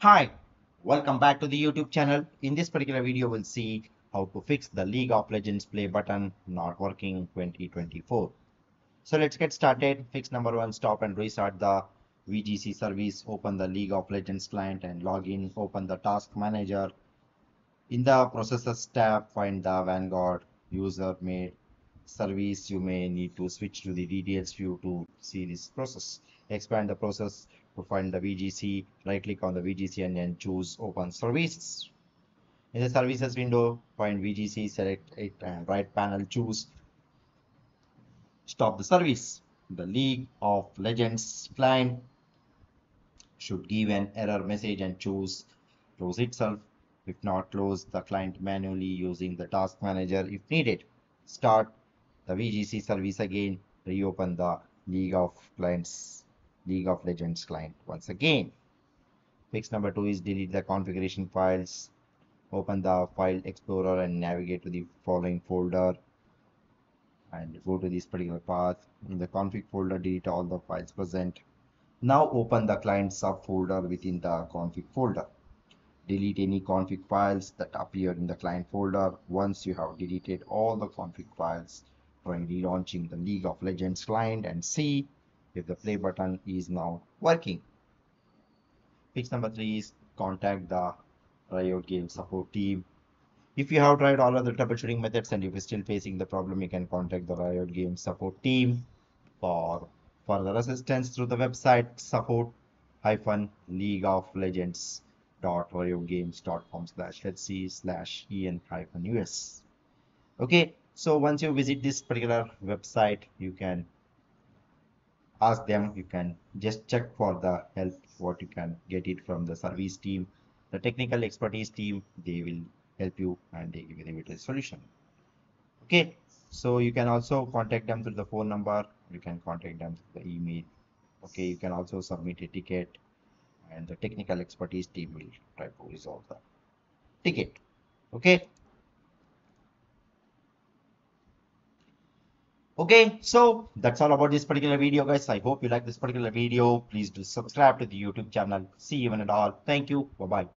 Hi, welcome back to the YouTube channel. In this particular video, we'll see how to fix the League of Legends play button not working 2024. So let's get started. Fix number one, stop and restart the VGC service. Open the League of Legends client and log in. Open the task manager. In the processes tab, find the Vanguard user mode service. You may need to switch to the details view to see this process. Expand the process to find the VGC, right click on the VGC and then choose open services. In the services window, find VGC, select it and right panel choose stop the service. The League of Legends client should give an error message and choose close itself. If not, close the client manually using the task manager if needed. Start the VGC service again, reopen the League of Clients League of Legends client once again. Fix number two is delete the configuration files. Open the file explorer and navigate to the following folder and go to this particular path. In the config folder, delete all the files present. Now open the client subfolder within the config folder. Delete any config files that appear in the client folder. Once you have deleted all the config files, try relaunching the League of Legends client and see if the play button is now working. Fix number three is contact the Riot Games support team. If you have tried all other troubleshooting methods and if you're still facing the problem, you can contact the Riot Games support team for further assistance through the website support hyphen league of legends dot slash let's see slash en hyphen us okay so once you visit this particular website you can ask them. You can just check for the help what you can get it from the service team. The technical expertise team they will help you and they give you a solution. Okay so you can also contact them through the phone number. You can contact them through the email. Okay you can also submit a ticket and the technical expertise team will try to resolve the ticket. Okay okay so that's all about this particular video guys. I hope you like this particular video. Please do subscribe to the youtube channel. See you in it all. Thank you. Bye bye